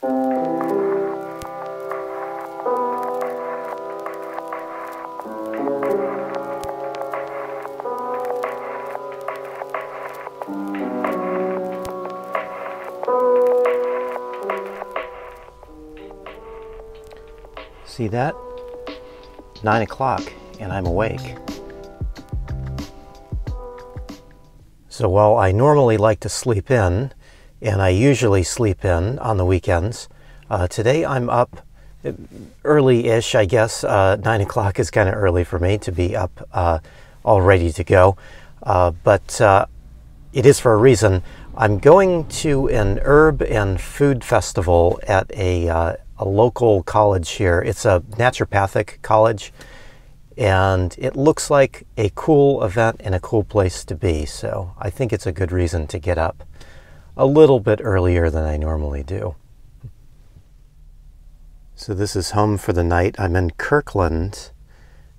See that? Nine o'clock and I'm awake. So while I normally like to sleep in, and I usually sleep in on the weekends, uh, today I'm up early-ish, I guess. Uh, nine o'clock is kind of early for me to be up uh, all ready to go, uh, but uh, it is for a reason. I'm going to an herb and food festival at a uh, a local college here. It's a naturopathic college, and it looks like a cool event and a cool place to be. So I think it's a good reason to get up a little bit earlier than I normally do. So this is home for the night. I'm in Kirkland,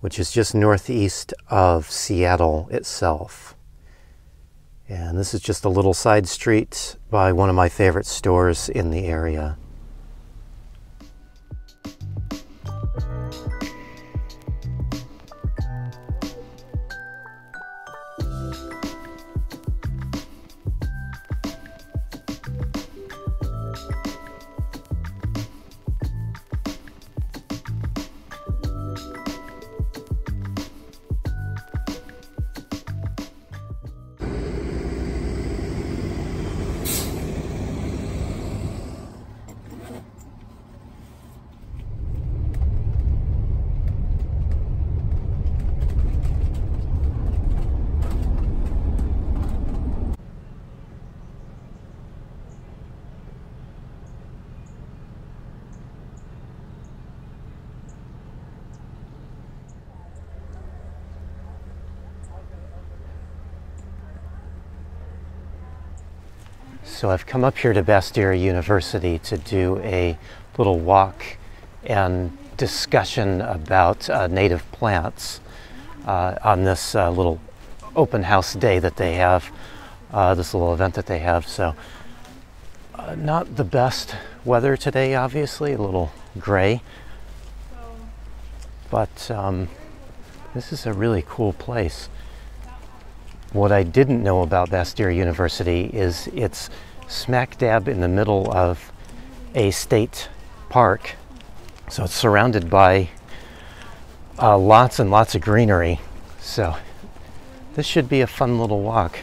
which is just northeast of Seattle itself. And this is just a little side street by one of my favorite stores in the area. So I've come up here to Bastyr University to do a little walk and discussion about uh, native plants uh, on this uh, little open house day that they have, uh, this little event that they have. So uh, not the best weather today, obviously, a little gray, but um, this is a really cool place. What I didn't know about Bastyr University is it's smack dab in the middle of a state park. So it's surrounded by uh, lots and lots of greenery. So this should be a fun little walk.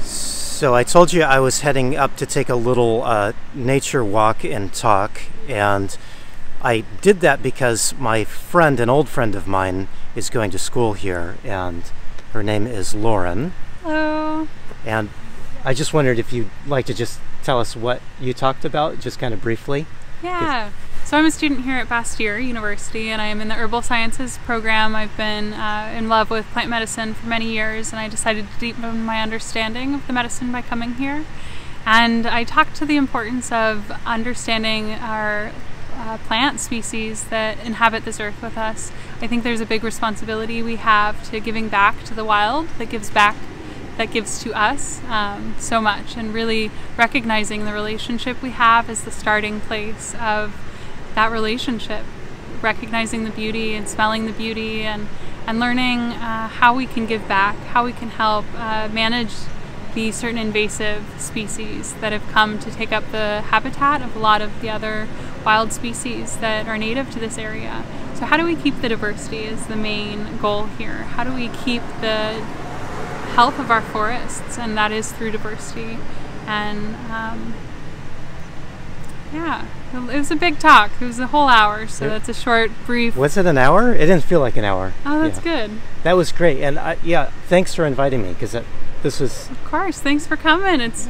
So I told you I was heading up to take a little uh, nature walk and talk, and I did that because my friend, an old friend of mine, is going to school here, and her name is Lauren. Hello. And I just wondered if you'd like to just tell us what you talked about, just kind of briefly. Yeah. So I'm a student here at Bastyr University, and I am in the herbal sciences program. I've been uh, in love with plant medicine for many years, and I decided to deepen my understanding of the medicine by coming here. And I talked to the importance of understanding our uh, plant species that inhabit this earth with us. I think there's a big responsibility we have to giving back to the wild that gives back that gives to us um, so much and really recognizing the relationship we have as the starting place of that relationship recognizing the beauty and smelling the beauty and and learning uh, how we can give back how we can help uh, manage the certain invasive species that have come to take up the habitat of a lot of the other wild species that are native to this area. So how do we keep the diversity is the main goal here. How do we keep the health of our forests and that is through diversity. And um, yeah it was a big talk. It was a whole hour so that's a short brief was it an hour? It didn't feel like an hour. Oh that's yeah. good. That was great and I, yeah thanks for inviting me because this was of course thanks for coming. It's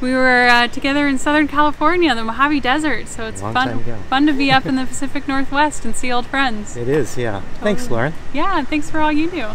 we were uh, together in Southern California, the Mojave Desert, so it's fun fun to be up in the Pacific Northwest and see old friends. It is, yeah. Totally. Thanks, Lauren. Yeah, thanks for all you do.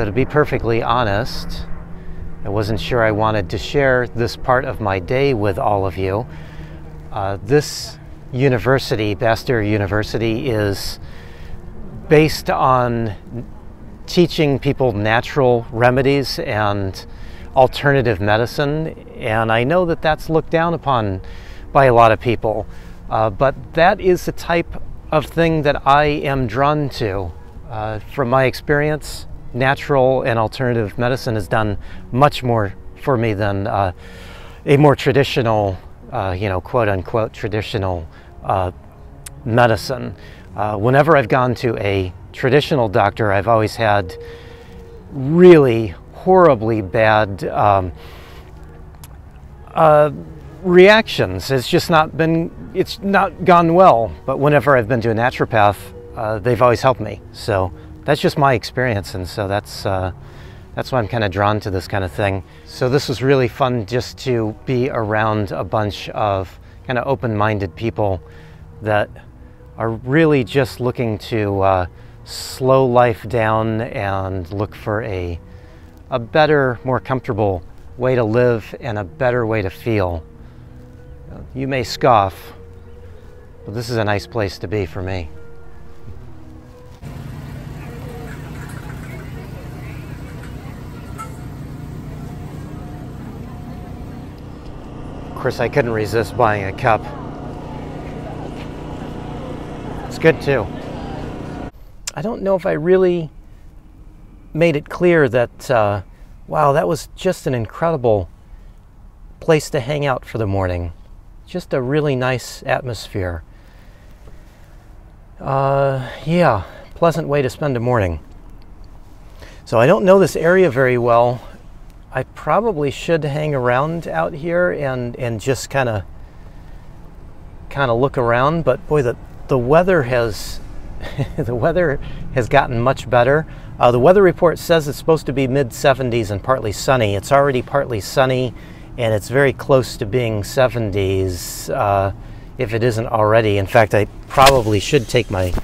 So, to be perfectly honest, I wasn't sure I wanted to share this part of my day with all of you. Uh, this university, Bastyr University, is based on teaching people natural remedies and alternative medicine, and I know that that's looked down upon by a lot of people, uh, but that is the type of thing that I am drawn to. Uh, from my experience, natural and alternative medicine has done much more for me than uh, a more traditional, uh, you know, quote unquote traditional uh, medicine. Uh, whenever I've gone to a traditional doctor, I've always had really horribly bad um, uh, reactions. It's just not been, it's not gone well. But whenever I've been to a naturopath, uh, they've always helped me. So that's just my experience, and so that's uh, that's why I'm kind of drawn to this kind of thing. So this was really fun just to be around a bunch of kind of open-minded people that are really just looking to uh, slow life down and look for a a better, more comfortable way to live and a better way to feel. You may scoff, but this is a nice place to be for me. Of course, I couldn't resist buying a cup. It's good too. I don't know if I really made it clear that, uh, wow, that was just an incredible place to hang out for the morning. Just a really nice atmosphere. Uh, yeah, pleasant way to spend a morning. So I don't know this area very well. I probably should hang around out here and, and just kind of kind of look around, but boy, the, the weather has the weather has gotten much better. Uh, the weather report says it's supposed to be mid 70s and partly sunny. It's already partly sunny and it's very close to being 70s uh, if it isn't already. In fact, I probably should take my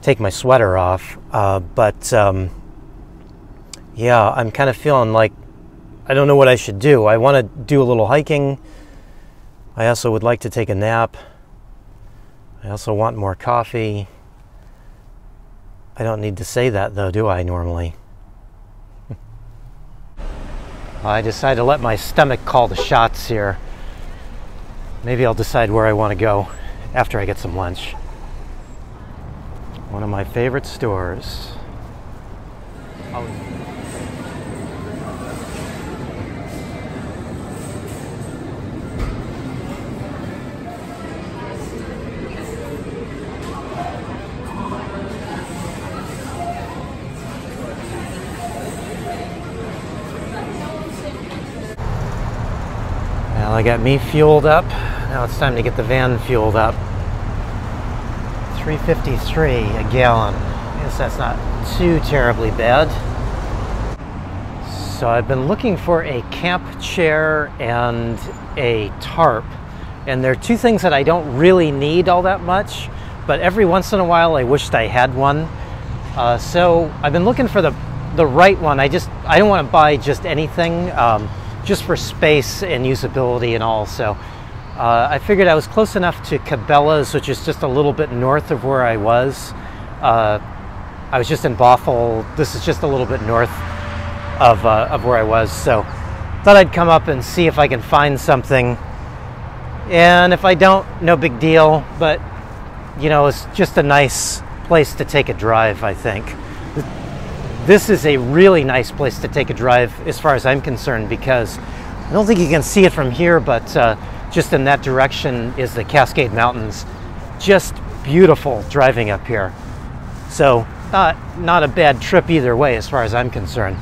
take my sweater off. Uh, but um, yeah, I'm kind of feeling like I don't know what I should do. I want to do a little hiking. I also would like to take a nap. I also want more coffee. I don't need to say that though, do I normally? I decided to let my stomach call the shots here. Maybe I'll decide where I want to go after I get some lunch. One of my favorite stores. Oh. Well, I got me fueled up. Now it's time to get the van fueled up. 353 a gallon. I guess that's not too terribly bad. So I've been looking for a camp chair and a tarp. And there are two things that I don't really need all that much, but every once in a while I wished I had one. Uh, so I've been looking for the the right one. I just I don't want to buy just anything. Um, just for space and usability and all. So uh, I figured I was close enough to Cabela's, which is just a little bit north of where I was. Uh, I was just in Bothell. This is just a little bit north of, uh, of where I was. So thought I'd come up and see if I can find something. And if I don't, no big deal. But, you know, it's just a nice place to take a drive, I think this is a really nice place to take a drive as far as I'm concerned because I don't think you can see it from here, but uh, just in that direction is the Cascade Mountains. Just beautiful driving up here. So, not, not a bad trip either way as far as I'm concerned.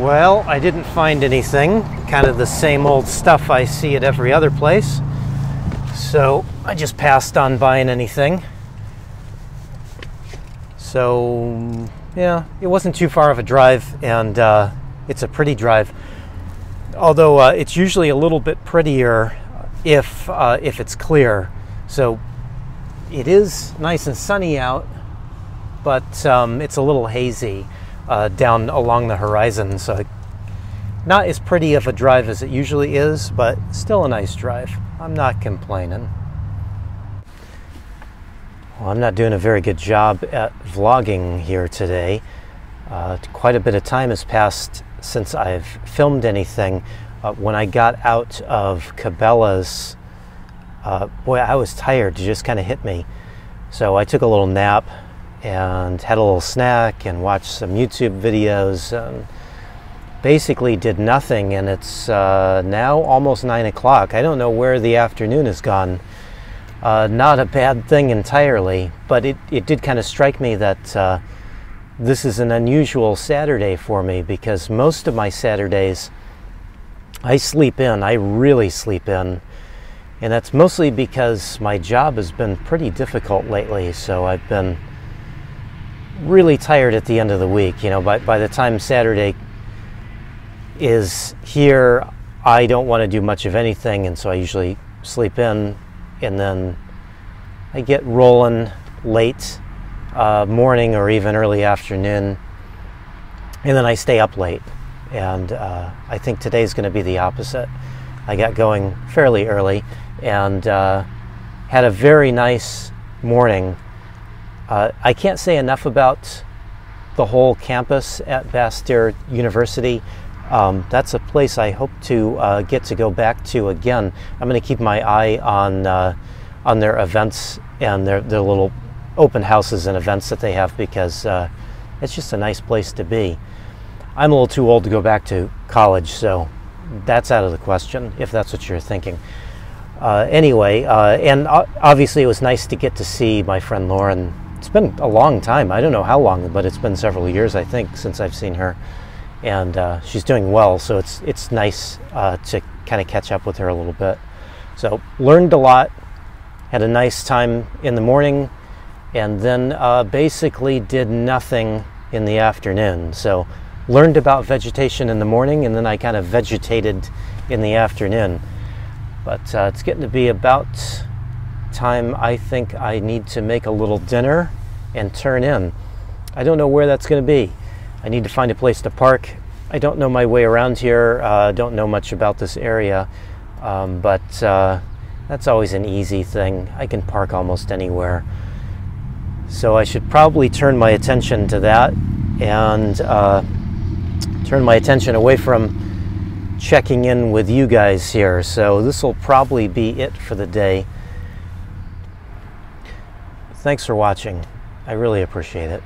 Well, I didn't find anything. Kind of the same old stuff I see at every other place. So I just passed on buying anything. So yeah, it wasn't too far of a drive, and uh, it's a pretty drive. Although uh, it's usually a little bit prettier if uh, if it's clear. So it is nice and sunny out, but um, it's a little hazy uh, down along the horizon. So not as pretty of a drive as it usually is, but still a nice drive. I'm not complaining. Well, I'm not doing a very good job at vlogging here today. Uh, quite a bit of time has passed since I've filmed anything. Uh, when I got out of Cabela's, uh, boy, I was tired. It just kind of hit me. So I took a little nap and had a little snack and watched some YouTube videos and basically did nothing. And it's uh, now almost nine o'clock. I don't know where the afternoon has gone. Uh, not a bad thing entirely, but it, it did kind of strike me that uh, this is an unusual Saturday for me because most of my Saturdays I sleep in. I really sleep in. And that's mostly because my job has been pretty difficult lately. So I've been really tired at the end of the week. You know, by, by the time Saturday is here, I don't want to do much of anything. And so I usually sleep in and then I get rolling late uh, morning or even early afternoon. And then I stay up late. And uh, I think today's going to be the opposite. I got going fairly early and uh, had a very nice morning. Uh, I can't say enough about the whole campus at Bastyr University. Um, that's a place I hope to uh, get to go back to again. I'm going to keep my eye on uh, on their events and their, their little open houses and events that they have because uh, it's just a nice place to be. I'm a little too old to go back to college, so that's out of the question, if that's what you're thinking. Uh, anyway, uh, and obviously it was nice to get to see my friend Lauren. It's been a long time. I don't know how long, but it's been several years, I think, since I've seen her. And uh, she's doing well, so it's, it's nice uh, to kind of catch up with her a little bit. So, learned a lot, had a nice time in the morning, and then uh, basically did nothing in the afternoon. So, learned about vegetation in the morning and then I kind of vegetated in the afternoon. But uh, it's getting to be about time I think I need to make a little dinner and turn in. I don't know where that's going to be. I need to find a place to park. I don't know my way around here, uh, don't know much about this area, um, but uh, that's always an easy thing. I can park almost anywhere. So I should probably turn my attention to that and uh, turn my attention away from checking in with you guys here. So this will probably be it for the day. Thanks for watching. I really appreciate it.